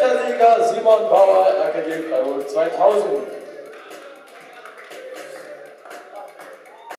Vierter Sieger Simon Bauer, AKG Freiburg 2000.